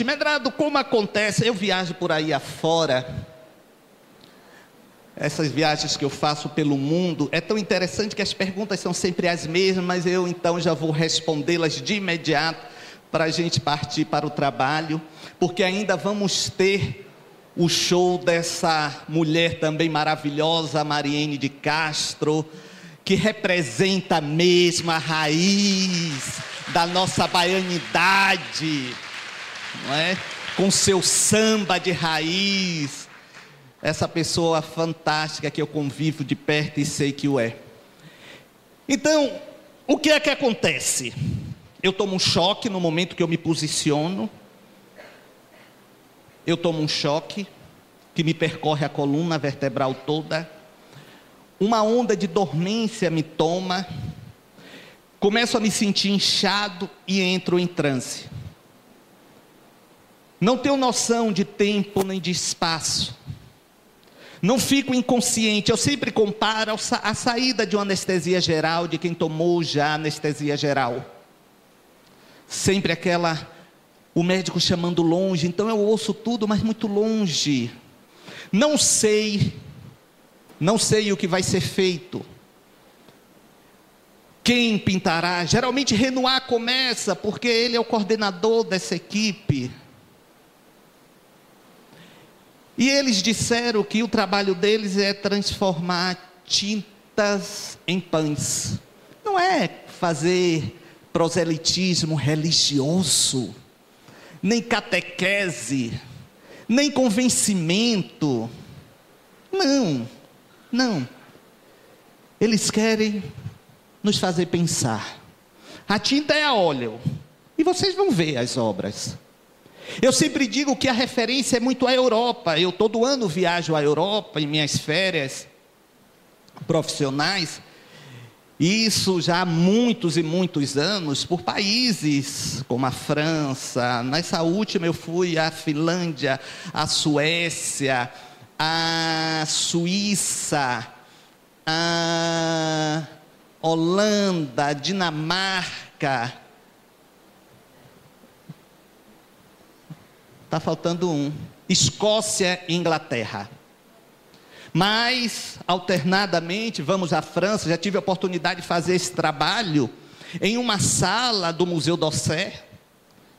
seguinte, Medrado, como acontece? Eu viajo por aí afora. Essas viagens que eu faço pelo mundo, é tão interessante que as perguntas são sempre as mesmas, mas eu então já vou respondê-las de imediato para a gente partir para o trabalho, porque ainda vamos ter o show dessa mulher também maravilhosa, Mariene de Castro, que representa mesmo a raiz da nossa baianidade, não é? Com seu samba de raiz, essa pessoa fantástica que eu convivo de perto e sei que o é. Então, o que é que acontece? Eu tomo um choque no momento que eu me posiciono. Eu tomo um choque que me percorre a coluna vertebral toda. Uma onda de dormência me toma. Começo a me sentir inchado e entro em transe. Não tenho noção de tempo nem de espaço. Não fico inconsciente. Eu sempre comparo a saída de uma anestesia geral de quem tomou já anestesia geral sempre aquela o médico chamando longe, então eu ouço tudo, mas muito longe. Não sei, não sei o que vai ser feito. Quem pintará? Geralmente Renoir começa, porque ele é o coordenador dessa equipe. E eles disseram que o trabalho deles é transformar tintas em pães. Não é fazer proselitismo religioso, nem catequese, nem convencimento. Não, não. Eles querem nos fazer pensar. A tinta é a óleo. E vocês vão ver as obras. Eu sempre digo que a referência é muito a Europa. Eu todo ano viajo à Europa em minhas férias profissionais. Isso já há muitos e muitos anos, por países como a França. Nessa última eu fui à Finlândia, à Suécia, à Suíça, à Holanda, Dinamarca. Está faltando um. Escócia e Inglaterra. Mas, alternadamente, vamos à França. Já tive a oportunidade de fazer esse trabalho em uma sala do Museu d'Orsay,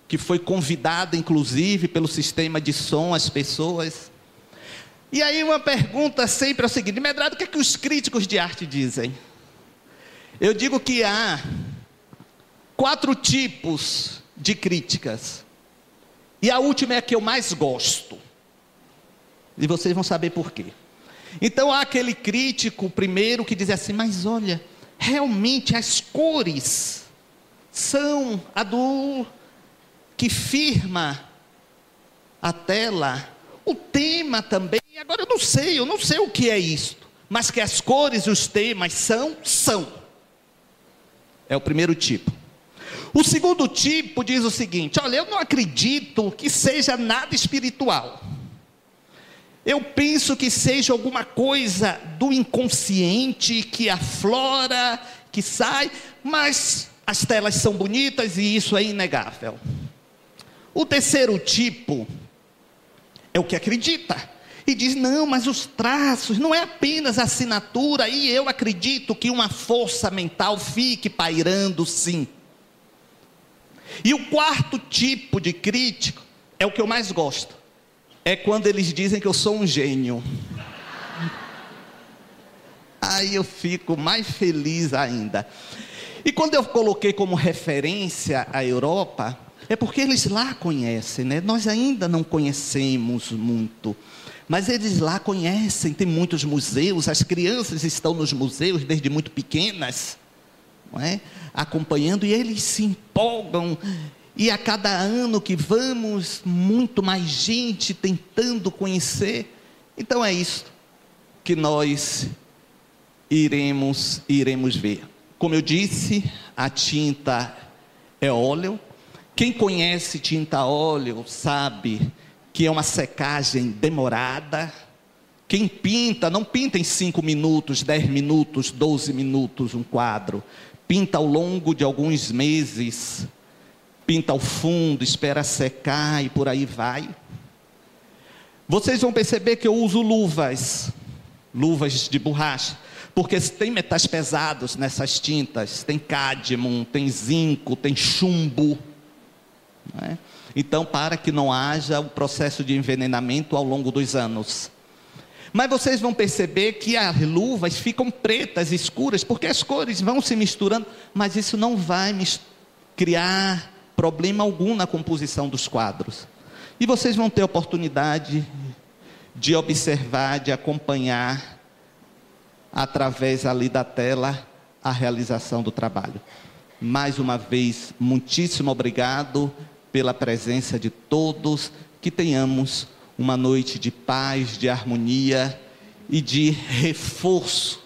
que foi convidada, inclusive, pelo sistema de som, as pessoas. E aí, uma pergunta sempre é o seguinte: Medrado, o que, é que os críticos de arte dizem? Eu digo que há quatro tipos de críticas. E a última é a que eu mais gosto. E vocês vão saber por quê. Então há aquele crítico primeiro que diz assim: mas olha, realmente as cores são a do que firma a tela, o tema também. Agora eu não sei, eu não sei o que é isto, mas que as cores e os temas são, são. É o primeiro tipo. O segundo tipo diz o seguinte: olha, eu não acredito que seja nada espiritual. Eu penso que seja alguma coisa do inconsciente que aflora, que sai, mas as telas são bonitas e isso é inegável. O terceiro tipo é o que acredita e diz: não, mas os traços não é apenas assinatura, e eu acredito que uma força mental fique pairando sim. E o quarto tipo de crítico é o que eu mais gosto é quando eles dizem que eu sou um gênio. Aí eu fico mais feliz ainda. E quando eu coloquei como referência a Europa, é porque eles lá conhecem, né? Nós ainda não conhecemos muito. Mas eles lá conhecem, tem muitos museus, as crianças estão nos museus desde muito pequenas, é? acompanhando, e eles se empolgam e a cada ano que vamos, muito mais gente tentando conhecer. Então é isso que nós iremos iremos ver. Como eu disse, a tinta é óleo. Quem conhece tinta óleo sabe que é uma secagem demorada. Quem pinta, não pinta em 5 minutos, 10 minutos, 12 minutos um quadro. Pinta ao longo de alguns meses pinta o fundo, espera secar e por aí vai. Vocês vão perceber que eu uso luvas, luvas de borracha, porque tem metais pesados nessas tintas, tem cádmio, tem zinco, tem chumbo. É? Então, para que não haja o processo de envenenamento ao longo dos anos. Mas vocês vão perceber que as luvas ficam pretas, escuras, porque as cores vão se misturando, mas isso não vai criar problema algum na composição dos quadros. E vocês vão ter oportunidade de observar, de acompanhar através ali da tela a realização do trabalho. Mais uma vez, muitíssimo obrigado pela presença de todos, que tenhamos uma noite de paz, de harmonia e de reforço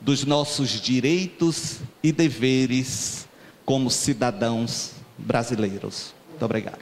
dos nossos direitos e deveres como cidadãos brasileiros. Muito obrigado.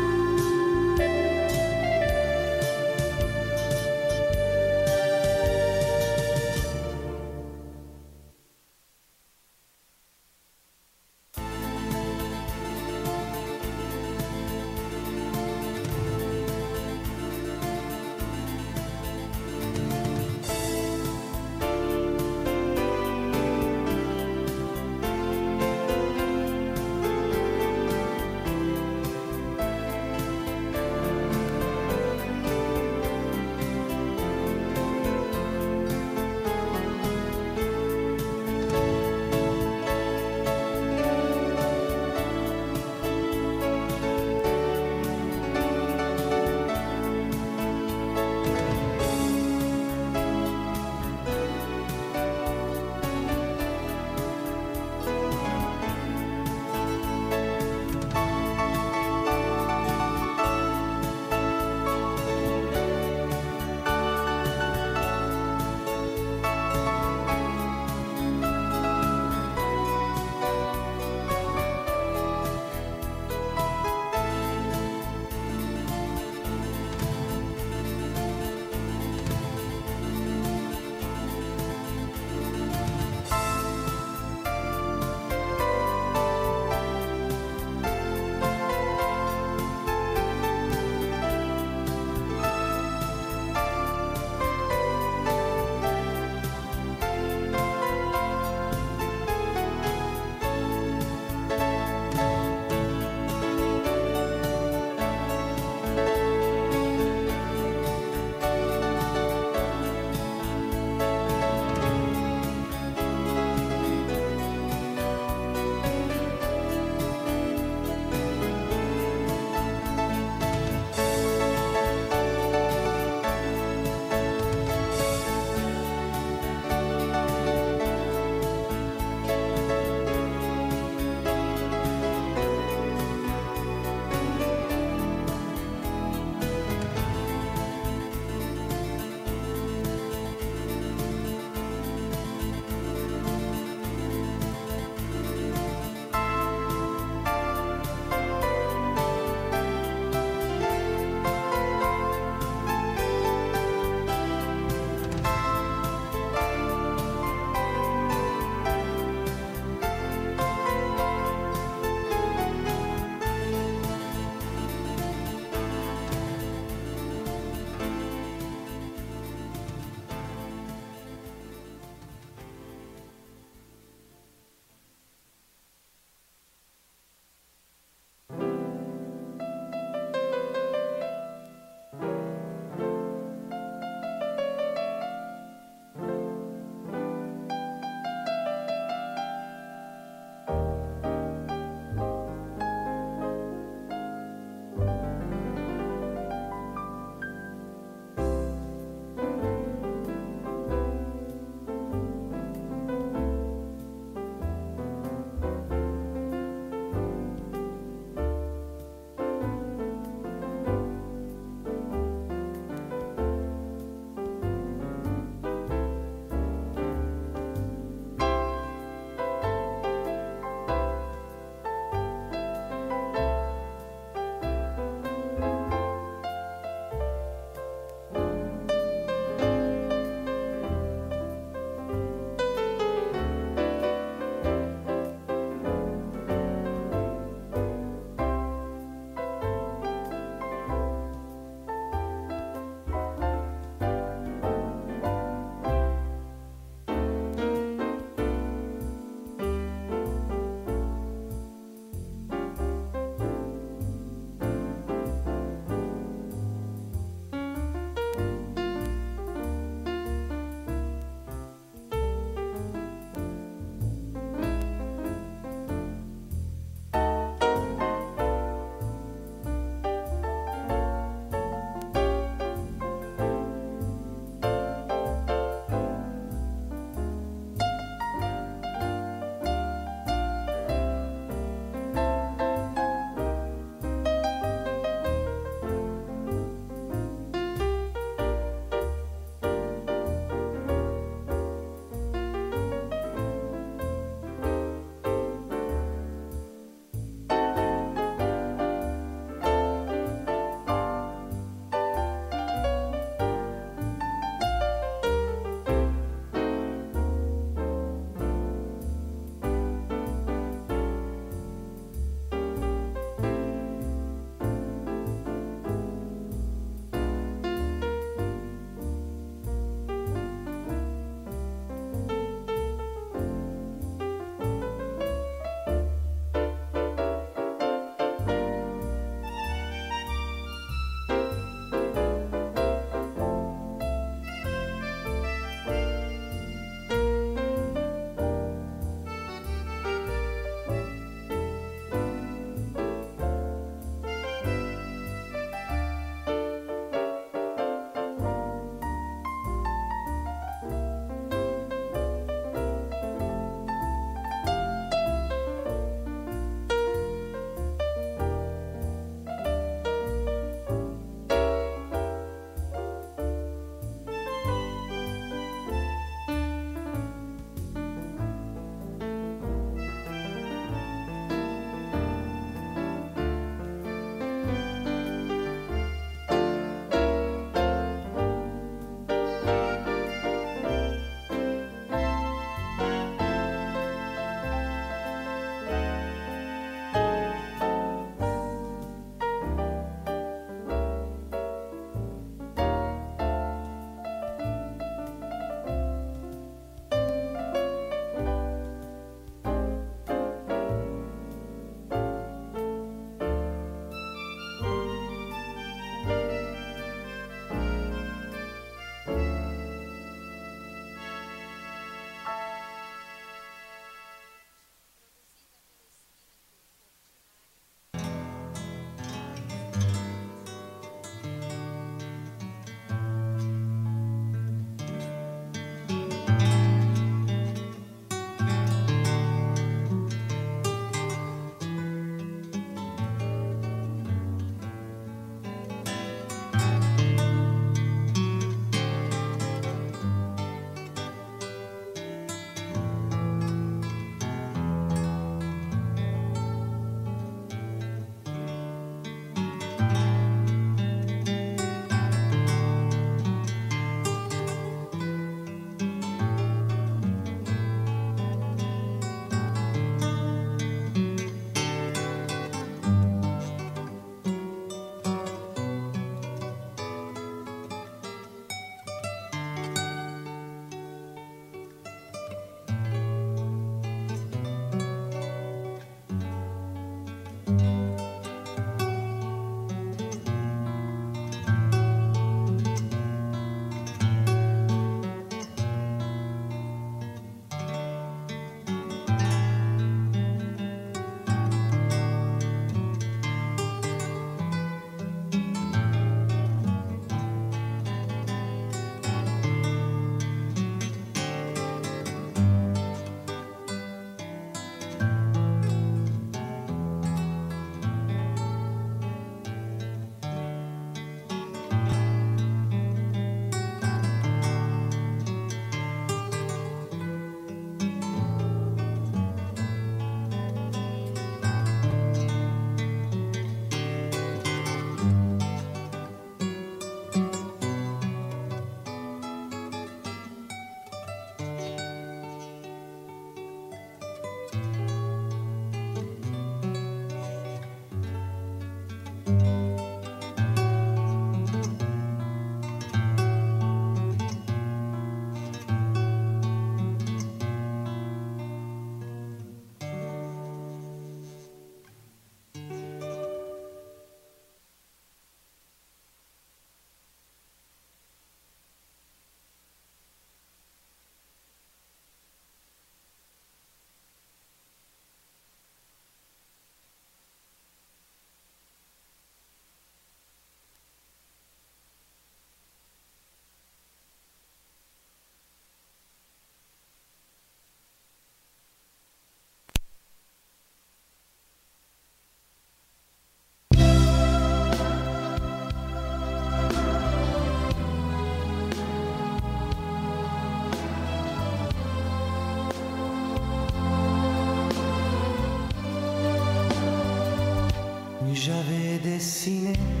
sine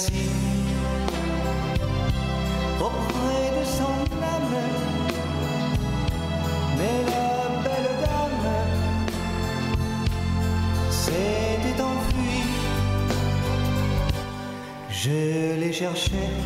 assis auprès de son flamme. Mais la belle dame s'était enfuie. Je l'ai cherchée.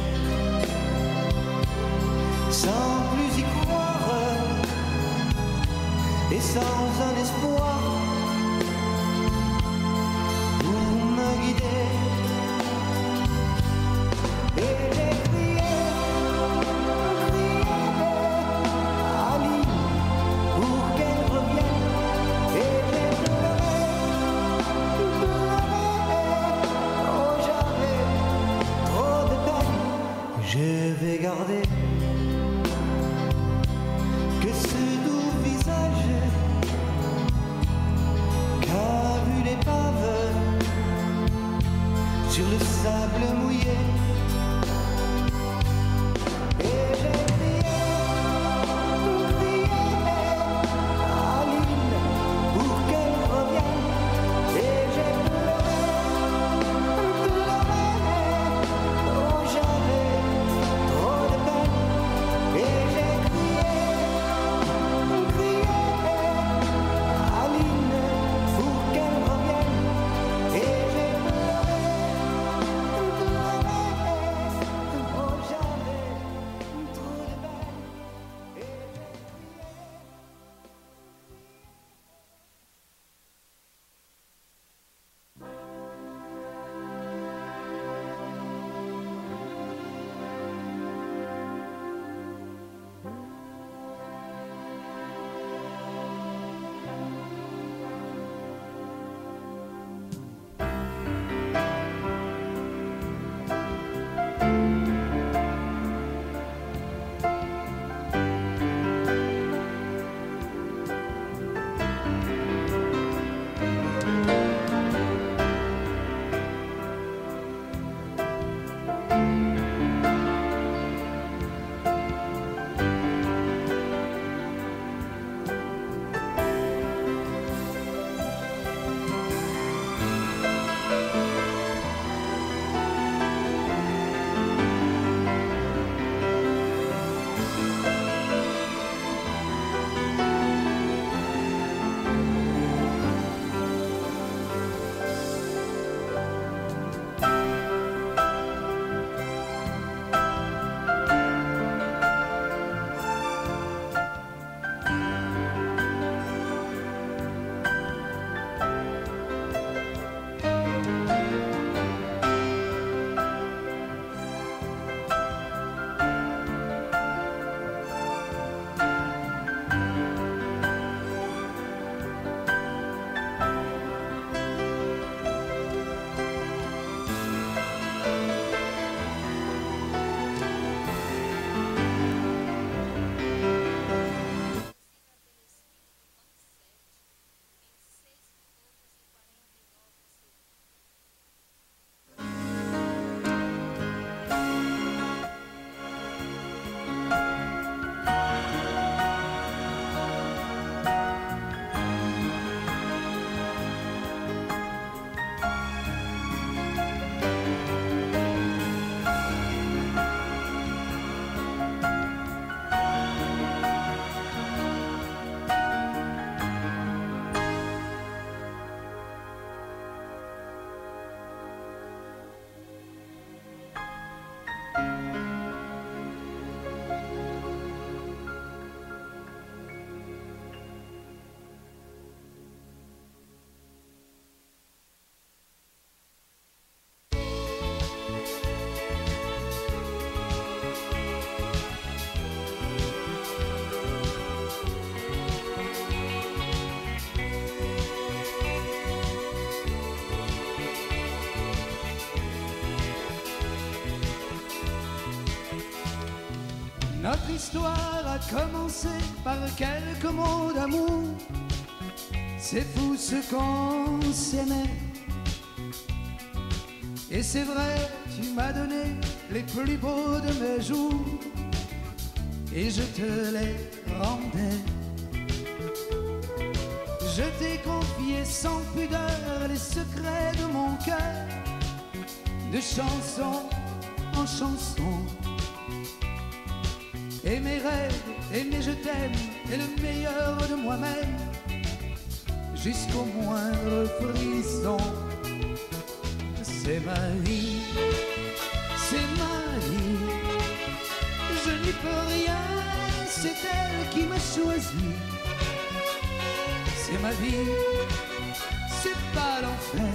Histoire a commencé par quelques mots d'amour. C'est fou ce qu'on s'aimait. Et c'est vrai, tu m'as donné les plus beaux de mes jours. Et je te les rendais. Je t'ai confié sans pudeur les secrets de mon cœur, de chanson en chanson. Et mes rêves, et mes je t'aime, et le meilleur de moi-même, jusqu'au moindre frisson. C'est ma vie, c'est ma vie, je n'y peux rien, c'est elle qui m'a choisi. C'est ma vie, c'est pas l'enfer,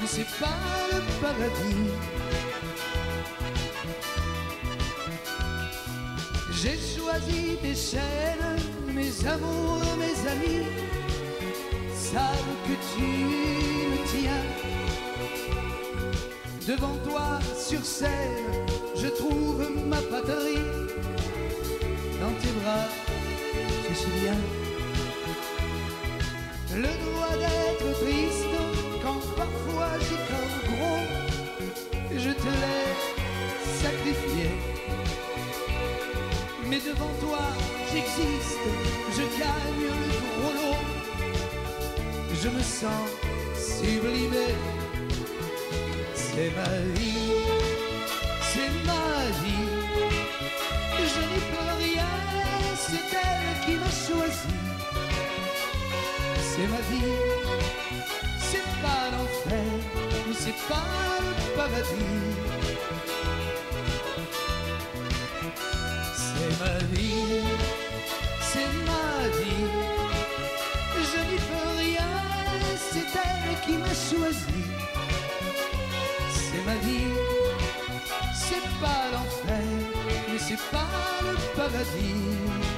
mais c'est pas le paradis. J'ai choisi tes chaînes, mes amours, mes amis savent que tu me tiens. Devant toi, sur scène, je trouve ma patrie. Dans tes bras, je suis bien. Le droit d'être triste quand parfois j'ai cœur gros, je te l'ai sacrifié. Mais devant toi, j'existe, je gagne le gros lot. Je me sens sublimé. C'est ma vie, c'est ma vie. Je n'y peux rien, c'est elle qui m'a choisi. C'est ma vie, c'est pas l'enfer, c'est pas le paradis. Ma vie, c'est ma vie. Je n'y peux rien, c'est elle qui m'a choisi. C'est ma vie, c'est pas l'enfer, mais c'est pas le paradis.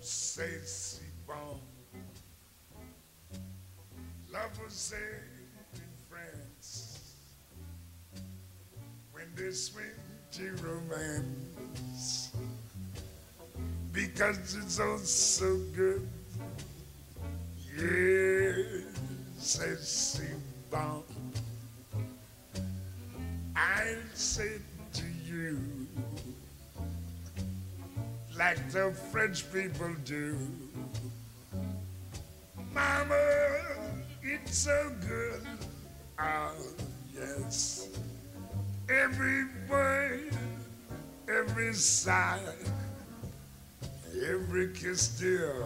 Say si bon. Lovers say in France when they swing to romance because it's all so good. French people do. Mama, it's so good. Ah, yes. Every word, every sigh, every kiss, dear,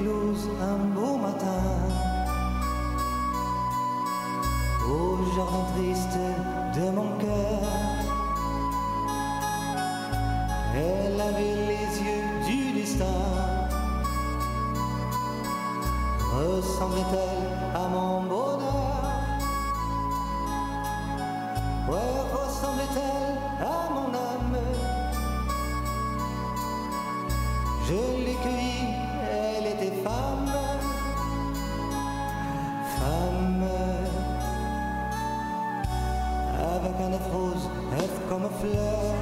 un beau matin au jardin triste de mon cœur. Elle avait les yeux du destin. Ressemblait-elle à mon bonheur? Ouais, ressemblait-elle à mon âme? Je l'ai cueillie Femme, femme, avec un être rose, êtes comme fleurs.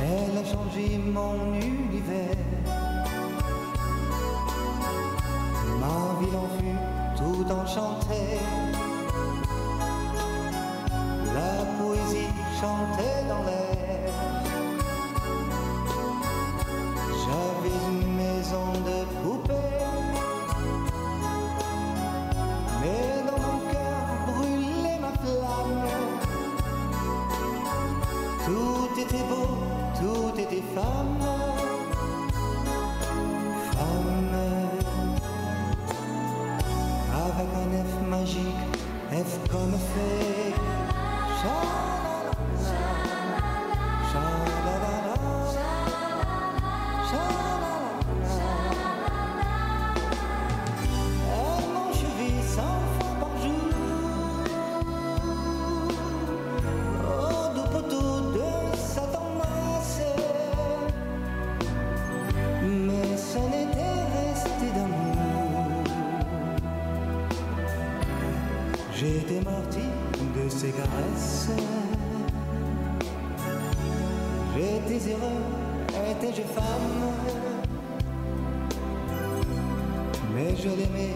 Elle a changé mon nu chantait dans l'air. J'avais une maison de poupée. Mais dans mon cœur brûlait ma flamme. Tout était beau, tout était femme. Femme. Avec un F magique, F comme fait. J'étais heureux, étais-je femme? Mais je l'aimais,